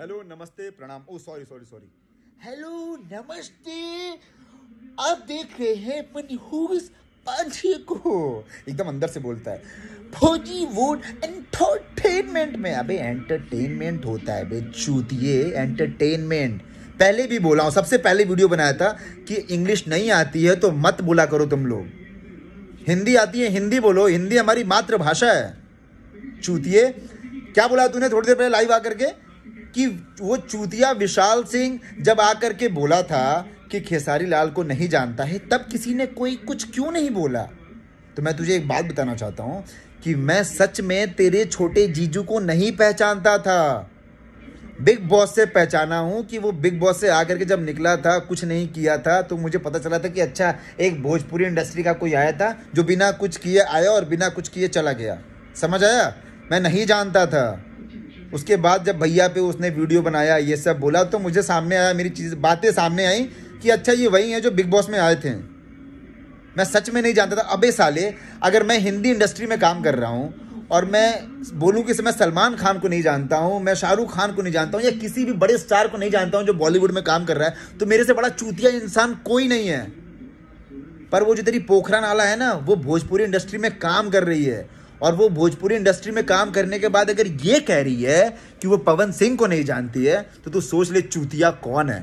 Hello नमस्ते प्रणाम। Oh sorry sorry sorry hello नमस्ते। आप देख रहे हैं मनहूस पांचे को। एकदम अंदर से बोलता है। फौजी वोट एंटरटेनमेंट में। अबे एंटरटेनमेंट होता है बे चूतिए। एंटरटेनमेंट पहले भी बोला हूँ सबसे पहले वीडियो बनाया था कि इंग्लिश नहीं आती है तो मत बोला करो तुम लोग। हिंदी आती है हिंदी बोलो। हिंदी हमारी मातृभाषा है। चूतिए क्या बोला तूने थोड़ी देर पहले लाइव आकर के? कि वो चूतिया विशाल सिंह जब आकर के बोला था कि खेसारी लाल को नहीं जानता है, तब किसी ने कोई कुछ क्यों नहीं बोला? तो मैं तुझे एक बात बताना चाहता हूँ कि मैं सच में तेरे छोटे जीजू को नहीं पहचानता था। बिग बॉस से पहचाना हूँ कि वो बिग बॉस से आकर के जब निकला था, कुछ नहीं किया था तो मुझे पता चला था कि अच्छा एक भोजपुरी इंडस्ट्री का कोई आया था जो बिना कुछ किए आया और बिना कुछ किए चला गया। समझ आया? मैं नहीं जानता था। उसके बाद जब भैया पे उसने वीडियो बनाया, ये सब बोला तो मुझे सामने आया, मेरी चीज़, बातें सामने आई कि अच्छा ये वही है जो बिग बॉस में आए थे। मैं सच में नहीं जानता था। अबे साले, अगर मैं हिंदी इंडस्ट्री में काम कर रहा हूँ और मैं बोलूँ कि मैं सलमान खान को नहीं जानता हूँ, मैं शाहरुख खान को नहीं जानता हूँ, या किसी भी बड़े स्टार को नहीं जानता हूँ जो बॉलीवुड में काम कर रहा है तो मेरे से बड़ा चूतिया इंसान कोई नहीं है। पर वो जो तेरी पोखरा नाला है ना, वो भोजपुरी इंडस्ट्री में काम कर रही है। और वो भोजपुरी इंडस्ट्री में काम करने के बाद अगर ये कह रही है कि वो पवन सिंह को नहीं जानती है तो तू सोच ले चूतिया कौन है।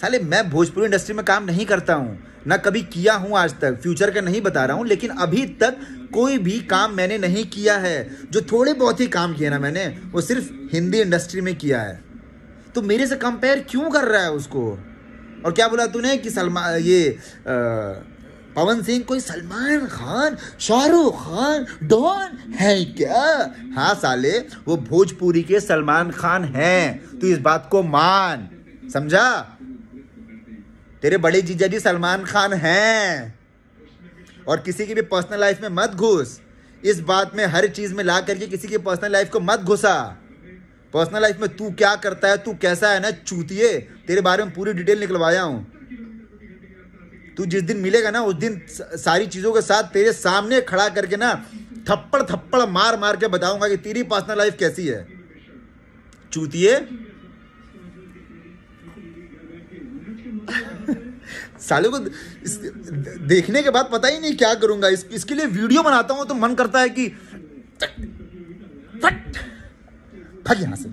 साले मैं भोजपुरी इंडस्ट्री में काम नहीं करता हूँ ना कभी किया हूँ आज तक फ्यूचर का नहीं बता रहा हूँ लेकिन अभी तक कोई भी काम मैंने नहीं किया है। जो थोड़े बहुत ही काम किए ना मैंने वो सिर्फ़ हिंदी इंडस्ट्री में किया है। तो मेरे से कंपेयर क्यों कर रहा है उसको? और क्या बोला तूने कि सलमान ये आ, पवन सिंह कोई सलमान खान, शाहरुख खान, डॉन है क्या? हाँ साले, वो भोजपुरी के सलमान खान हैं। तो इस बात को मान, समझा? तेरे बड़े जीजा जी सलमान खान हैं। और किसी की भी पर्सनल लाइफ में मत घुस। इस बात में हर चीज़ में ला करके किसी की पर्सनल लाइफ को मत घुसा। पर्सनल लाइफ में तू क्या करता है, तू कैसा है ना, चूतिए। तेरे बारे में पूरी डिटेल निकलवाया हूँ। तू जिस दिन मिलेगा ना उस दिन सारी चीज़ों के साथ तेरे सामने खड़ा करके ना थप्पड़ थप्पड़ मार मार के बताऊँगा कि तेरी पर्सनल लाइफ कैसी है। चूतिए साले को देखने के बाद पता ही नहीं क्या करूँगा। इस, इसके लिए वीडियो बनाता हूँ तो मन करता है कि फट फट यहाँ से।